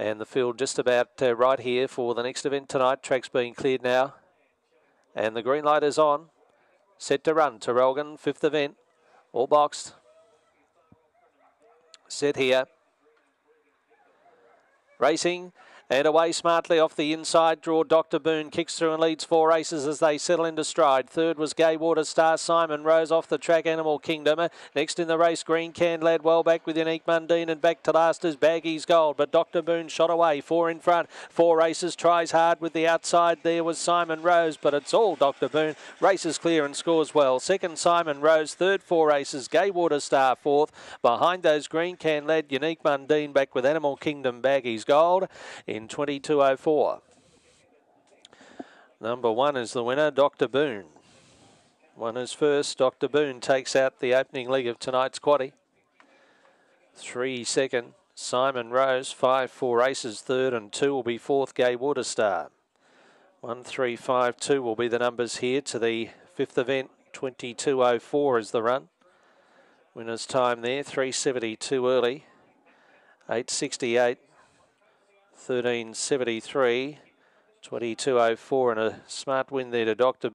And the field just about uh, right here for the next event tonight. Track's being cleared now. And the green light is on. Set to run. Traralgon, fifth event. All boxed. Set here. Racing. And away smartly off the inside. Draw Dr. Boone kicks through and leads four races as they settle into stride. Third was Gay Water Star Simon Rose off the track Animal Kingdom. Next in the race, Green Can led well back with Unique Mundine and back to last is Baggy's Gold. But Dr. Boone shot away. Four in front. Four races tries hard with the outside. There was Simon Rose, but it's all Dr. Boone. Races clear and scores well. Second Simon Rose. Third four races. Gay Water Star fourth. Behind those Green Can led Unique Mundine back with Animal Kingdom Baggy's Gold. In in 22.04. Number one is the winner, Dr. Boone. One is first. Dr. Boone takes out the opening leg of tonight's quaddy. Three second. Simon Rose, five, four races, third, and two will be fourth. Gay Waterstar. One, three, five, two will be the numbers here to the fifth event. 22.04 is the run. Winner's time there, 372 early. 868 1373, 2204 and a smart win there to Dr.